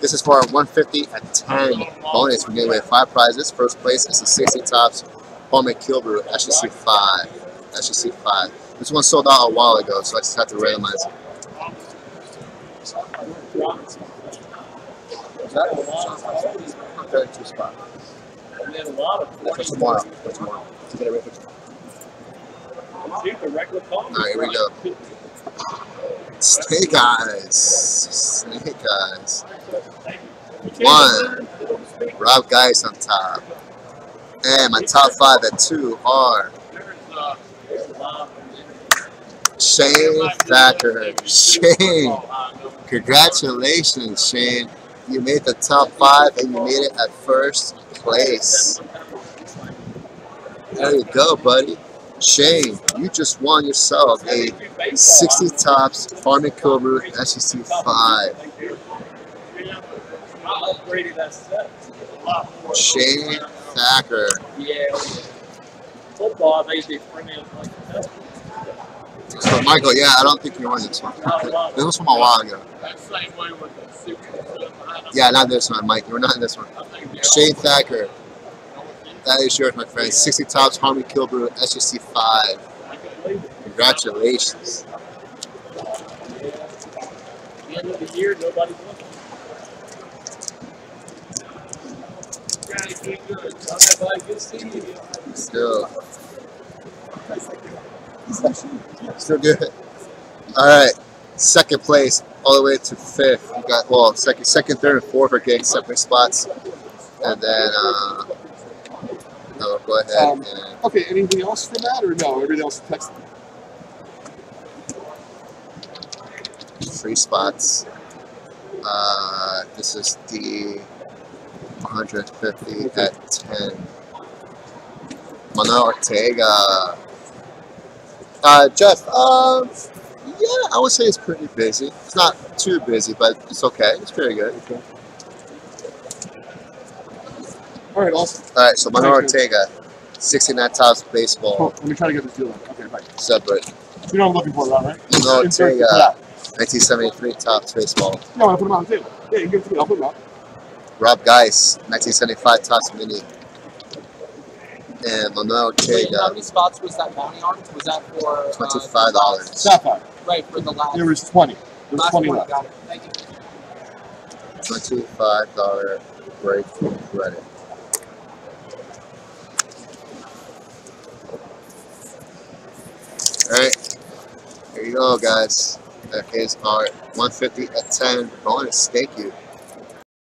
This is for 150 at 10 bonus. We're giving away five prizes. First place is the 60 Topps Harmon Killebrew SGC 5. SGC 5. This one sold out a while ago, so I just had to randomize it. For tomorrow. For tomorrow. To get a record. Shoot the regular call. Alright, here we go. Snake eyes. Snake eyes. One. Rob Geis on top. And my top five at two are Shane Thacker. Shane, congratulations, Shane. You made the top five and you made it at first place. There you go, buddy. Shane, you just won yourself a 60 Topps Harmon Killebrew SGC 5. I upgraded that set. A lot more. Shane Thacker. Yeah. Football, they did premium like that. So, Michael, yeah, I don't think you won this one. This was from a while ago. Yeah, not this one, Mike. You're not in this one. Shane Thacker. That is yours, my friend. 60 Topps, Harmon Killebrew, SGC 5. I can believe it. Congratulations. The end of the year, looking. Guys, good. All right, bud. Good seeing you. Still. Still good. All right. Second place, all the way to fifth. You got well, second, second, third, and fourth are getting separate spots, and then uh, no, go ahead Um, and Okay, anything else for that or no? Everything else text. Free spots. Uh, this is the 150 at 10. Manuel Ortega. Uh, Jeff, um, yeah, I would say it's pretty busy. It's not too busy, but it's okay. It's pretty good. All right, awesome. All right, so Manuel. Ortega, 69 Topps baseball, Let me try to get this deal. Okay, bye. separate. You know what I'm looking for, that, right? Manuel Ortega, that. 1973 Topps baseball. No, I put them on the table. Yeah, you can give it to me. I'll put them on. Rob Geis, 1975 Topps mini. And Manuel Wait, how many spots was that bounty on? Was that for uh, Twenty-five dollars. Sapphire. Right for the last. There was 20. There was 20 left. Got it. Thank you. twenty-five dollar breakthrough credit. All right, here you go, guys. That is our 150 at 10 bonus. Thank you.